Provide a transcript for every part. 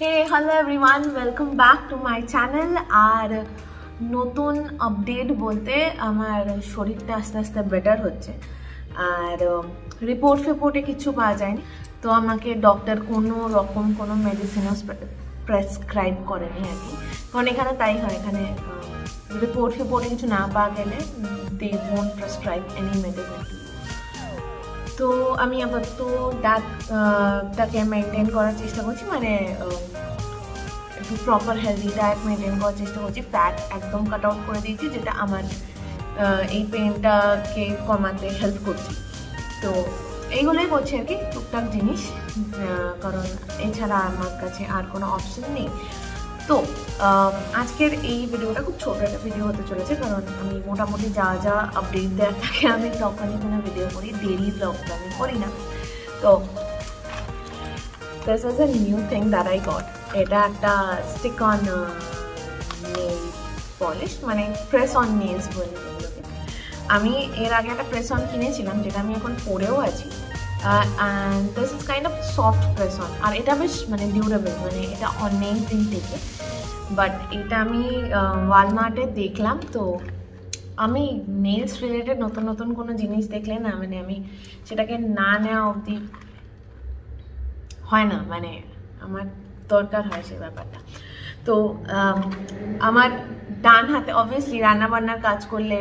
Hey hello everyone welcome back to my channel আর নতুন update বলতে আমার শরীরটা আস্তে আস্তে বেটার হচ্ছে। আর রিপোর্ট ফিপোর্টে কিছু পাওয়া যায়নি। তো আমাকে ডক্টর কোনো রকম কোনো মেডিসিনও প্রেসক্রাইব করেনি আর কি। কারণ এখানে তাই হয়, এখানে রিপোর্ট ফিপোর্টে কিছু না পাওয়া গেলে they won't prescribe any medicine তো আমি আপাতত ডায়েটটাকে মেনটেন করার চেষ্টা করছি মানে একটু প্রপার হেলদি ডায়েট মেনটেন করার চেষ্টা করছি ফ্যাট একদম কাট আউট করে দিয়েছি যেটা আমার এই পেনটাকে কমাতে হেল্প করছে তো এইগুলোই করছি আর কি টুকটাক জিনিস কারণ এছাড়া আমার কাছে আর কোনো অপশন নেই তো আজকের এই ভিডিওটা খুব ছোটো একটা ভিডিও হতে চলেছে, কারণ আমি মোটামুটি যা যা আপডেট দেওয়ার থাকে আমি তখনই কোনো ভিডিও করি ডেলি ব্লগ তো আমি করি না। তো this was a new thing that I got এটা একটা স্টিক অন নেল পলিশ মানে প্রেস অন নেলস বলে আমি এর আগে একটা প্রেস অন কিনেছিলাম, যেটা আমি এখন পরেও আছি। And this is kind of soft press on আর এটা বেশ মানে ডিউরেবল মানে এটা অনেক দিন থেকে। বাট এটা আমি ওয়ালমার্টে দেখলাম, তো আমি নেলস রিলেটেড নতুন নতুন কোনো জিনিস দেখলে না মানে আমি সেটাকে না নেওয়া অবধি হয় না মানে আমার দরকার হয় সে ব্যাপারটা। তো আমার ডান হাতে অবভিয়াসলি রান্নাবান্নার কাজ করলে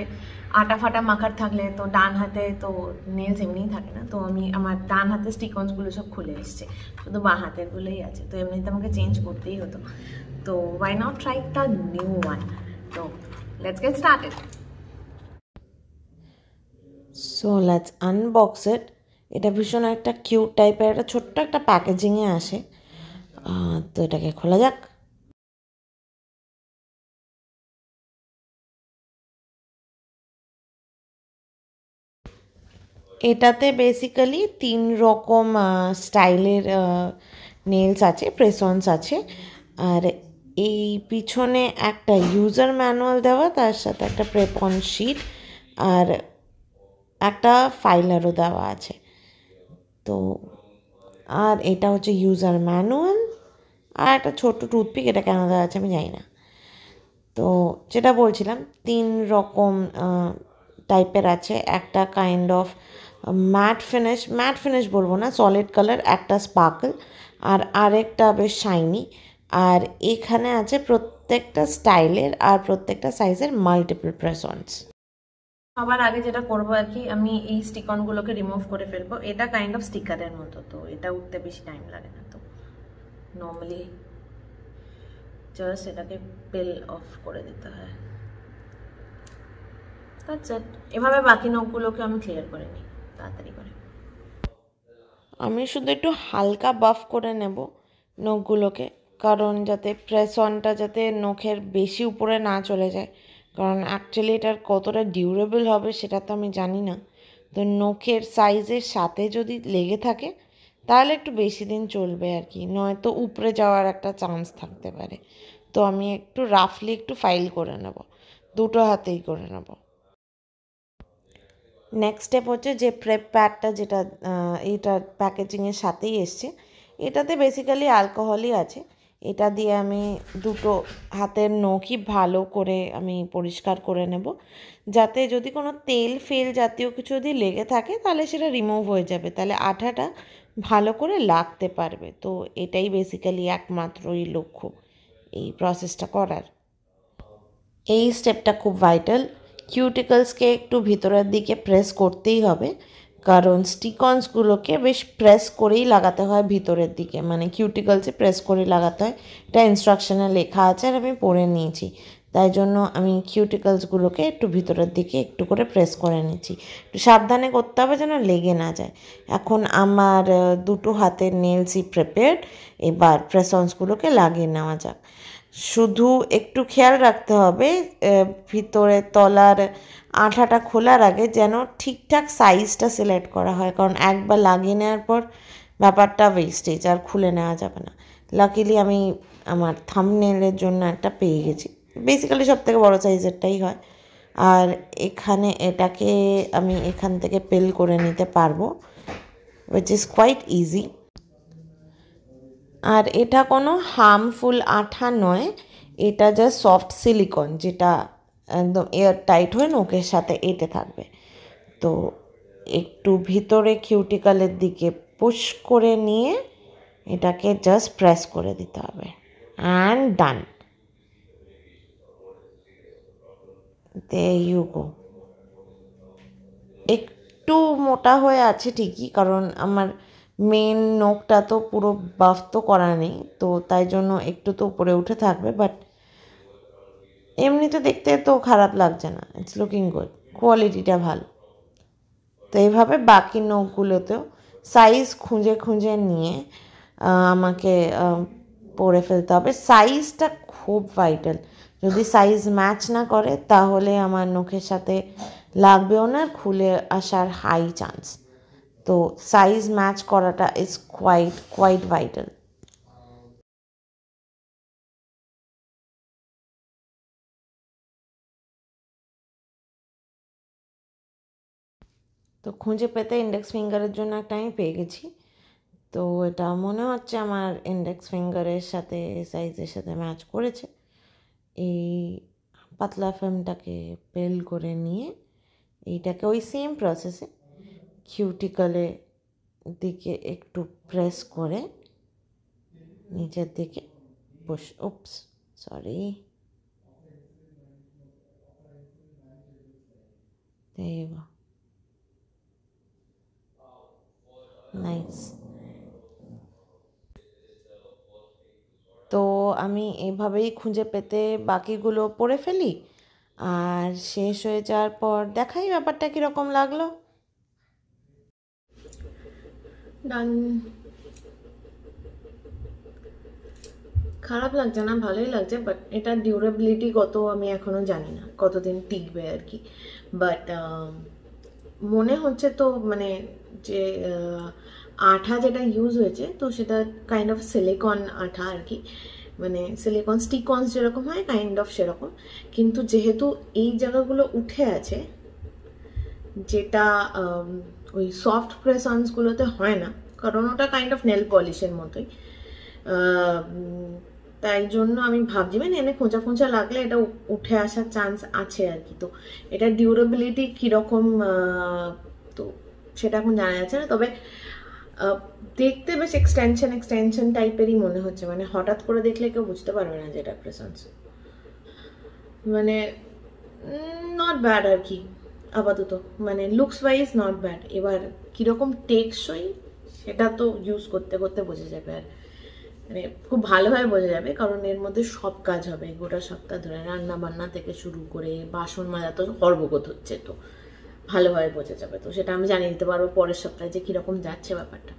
আটা ফাটা মাখার থাকলে তো ডান হাতে তো নেলস এমনিই থাকে না, তো আমি আমার ডান হাতে স্টিকনসগুলো সব খুলে এসছে, শুধু বাঁ হাতেরগুলোই আছে, তো এমনিতে আমাকে চেঞ্জ করতেই হতো, তো why not try the new one তো let's get started so let's unbox it এটা ভীষণ একটা কিউট টাইপের একটা ছোট্ট একটা প্যাকেজিংয়ে আসে তো এটাকে খোলা যাক। এটাতে বেসিক্যালি তিন রকম স্টাইলের নেলস আছে প্রেসন্স আছে। আর এই পিছনে একটা ইউজার ম্যানুয়াল দেওয়া, তার সাথে একটা প্রেপন শিট আর একটা ফাইলারও দেওয়া আছে। তো, আর এটা হচ্ছে ইউজার ম্যানুয়াল আর একটা ছোট্ট টুথপিক এটা কেন দেওয়া আছে আমি জানি না। তো, যেটা বলছিলাম, তিন রকম টাইপের আছে। একটা kind of matte finish matte finish বলব না সলিড কালার একটা স্পার্কল আর আরেকটা বেশ শাইনি আর এখানে আছে প্রত্যেকটা স্টাইলের আর প্রত্যেকটা সাইজের মাল্টিপল প্রেসন্স সবার আগে যেটা করব আর কি, আমি এই স্টিকনগুলোকে রিমুভ করে ফেলব। এটা কাইন্ড অফ স্টিকারের মতো, তো এটা উঠতে বেশি টাইম লাগে না, তো নর্মালি জাস্ট এটাকে পেল অফ করে দিতে হয়। আচ্ছা এভাবে বাকি নখগুলোকে আমি ক্লিয়ার করে নিই। তাড়াতাড়ি করে। আমি শুধু একটু হালকা বাফ করে নেব নখগুলোকে, কারণ যাতে প্রেস অনটা যাতে নখের বেশি উপরে না চলে যায়। কারণ অ্যাকচুয়ালি এটার কতটা ডিউরেবল হবে সেটা তো আমি জানি না। তো নখের সাইজের সাথে যদি লেগে থাকে, তাহলে একটু বেশি দিন চলবে আর কি। নয়তো উপরে যাওয়ার একটা চান্স থাকতে পারে। তো আমি একটু রাফলি একটু ফাইল করে নেব। দুটো হাতেই করে নেব। নেক্সট স্টেপ হচ্ছে যে প্রেপ প্যাডটা যেটা এটা প্যাকেজিংয়ের সাথেই এসছে। এটাতে বেসিক্যালি অ্যালকোহলই আছে। এটা দিয়ে আমি দুটো হাতের নখই ভালো করে আমি পরিষ্কার করে নেব। যাতে যদি কোনো তেল ফেল জাতীয় কিছু যদি লেগে থাকে, তাহলে সেটা রিমুভ হয়ে যাবে। তাহলে আঠাটা ভালো করে লাগতে পারবে। তো এটাই বেসিক্যালি একমাত্রই লক্ষ্য এই প্রসেসটা করার। এই স্টেপটা খুব ভাইটাল কিউটিকলসকে একটু ভিতরের দিকে প্রেস করতেই হবে। কারণ স্টিকনসগুলোকে বেশ প্রেস করেই লাগাতে হয় ভিতরের দিকে। মানে কিউটিকলসে প্রেস করে লাগাতে হয়। এটা ইনস্ট্রাকশনে লেখা আছে আর আমি পড়ে নিয়েছি। তাই জন্য আমি কিউটিকলসগুলোকে একটু ভিতরের দিকে একটু করে প্রেস করে নিচ্ছি। একটু সাবধানে করতে হবে যেন লেগে না যায়। এখন আমার দুটো হাতের নেলসই প্রিপেয়ার্ড এবার প্রেসন্সগুলোকে লাগিয়ে নেওয়া যাক। শুধু একটু খেয়াল রাখতে হবে ভিতরে তলার আঠাটা খোলার আগে যেন ঠিকঠাক সাইজটা সিলেক্ট করা হয়। কারণ একবার লাগিয়ে নেওয়ার পর ব্যাপারটা ওয়েস্টেজ আর খুলে নেওয়া যাবে না। লাকিলি আমি আমার থামনেলের জন্য একটা পেয়ে গেছি। বেসিক্যালি সব থেকে বড়ো সাইজেরটাই হয়। আর এখানে এটাকে আমি এখান থেকে পেল করে নিতে পারব উইচ ইজ কোয়াইট ইজি আর এটা কোনো হার্মফুল আঠা নয়, এটা জাস্ট সফট সিলিকন যেটা একদম এয়ার টাইট হয়ে নোকের সাথে এঁটে থাকবে। তো একটু ভিতরে কিউটিকালের দিকে পুশ করে নিয়ে এটাকে জাস্ট প্রেস করে দিতে হবে। And done they you go একটু মোটা হয়ে আছে ঠিকই, কারণ আমার মেন নোকটা তো পুরো বাফ তো করা নেই, তো তাই জন্য একটু তো উপরে উঠে থাকবে বাট এমনিতে দেখতে তো খারাপ লাগছে না ইটস লুকিং গুড কোয়ালিটিটা ভালো। তো এইভাবে বাকি নখগুলোতেও সাইজ খুঁজে খুঁজে নিয়ে আমাকে পরে ফেলতে হবে। সাইজটা খুব ভাইটাল যদি সাইজ ম্যাচ না করে তাহলে আমার নখের সাথে লাগবেও না, খুলে আসার হাই চান্স তো সাইজ ম্যাচ করাটা ইজ কোয়াইট কোয়াইট ভাইটাল তো খুঁজে পেতে ইন্ডেক্স ফিঙ্গারের জন্য একটা আমি পেয়ে গেছি। তো এটা মনে হচ্ছে আমার ইন্ডেক্স ফিঙ্গারের সাথে সাইজের সাথে ম্যাচ করেছে। এই পাতলা ফিল্মটাকে পেল করে নিয়ে, এইটাকে ওই সেম প্রসেসে কিউটিকালে দিকে একটু প্রেস করে নিচের দিকে বস উপস সরি নাইস তো আমি এভাবেই খুঁজে পেতে বাকিগুলো পড়ে ফেলি। আর শেষ হয়ে যাওয়ার পর দেখাই ব্যাপারটা কীরকম লাগল। ডান খারাপ লাগছে না, ভালোই লাগছে বাট এটা ডিউরেবিলিটি কত আমি এখনও জানি না, কতদিন টিকবে আর কি। বাট মনে হচ্ছে তো মানে যে আঠা যেটা ইউজ হয়েছে, তো সেটা কাইন্ড অফ সিলিকন আঠা আর কি। মানে সিলিকন স্টিকনস যেরকম হয় কাইন্ড অফ সেরকম। কিন্তু যেহেতু এই জায়গাগুলো উঠে আছে, যেটা ওই সফট প্রেসন্সগুলোতে হয় না। কারণ ওটা কাইন্ড অফ নেল পলিশের মতোই। তাই জন্য আমি ভাবছি মানে এনে খোঁচা খোঁচা লাগলে এটা উঠে আসার চান্স আছে আর কি। তো এটা ডিউরেবিলিটি কীরকম তো সেটা এখন জানা যাচ্ছে না। তবে দেখতে বেশ এক্সটেনশন এক্সটেনশন টাইপেরই মনে হচ্ছে। মানে হঠাৎ করে দেখলে কেউ বুঝতে পারবে না যে এটা প্রেসেন্স মানে নট ব্যাড আর কি। আপাতত। মানে লুকস ওয়াইজ নট ব্যাড এবার কীরকম টেকসই, সেটা তো ইউজ করতে করতে বোঝা যাবে আর। মানে খুব ভালোভাবে বোঝা যাবে, কারণ এর মধ্যে সব কাজ হবে। গোটা সপ্তাহ ধরে রান্না বান্না থেকে শুরু করে বাসন মাজা তো হর্বগত হচ্ছে তো। ভালোভাবে বোঝা যাবে তো। সেটা আমি জানিয়ে দিতে পারব পরের সপ্তাহে যে কীরকম যাচ্ছে ব্যাপারটা।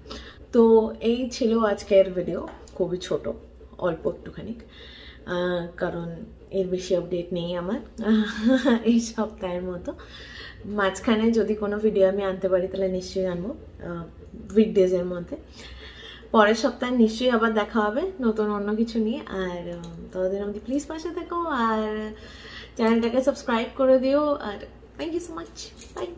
তো এই ছিল আজকের ভিডিও খুবই ছোট, অল্প একটুখানি কারণ এর বেশি আপডেট নেই আমার এই সপ্তাহের মতো। মাঝখানে যদি কোনো ভিডিও আমি আনতে পারি, তাহলে নিশ্চয়ই আনব উইকডেজের মধ্যে। পরের সপ্তাহে নিশ্চয়ই আবার দেখা হবে, নতুন অন্য কিছু নিয়ে। আর ততদিন অবধি প্লিজ পাশে থেকো, আর চ্যানেলটাকে সাবস্ক্রাইব করে দিও। আর thank you so much bye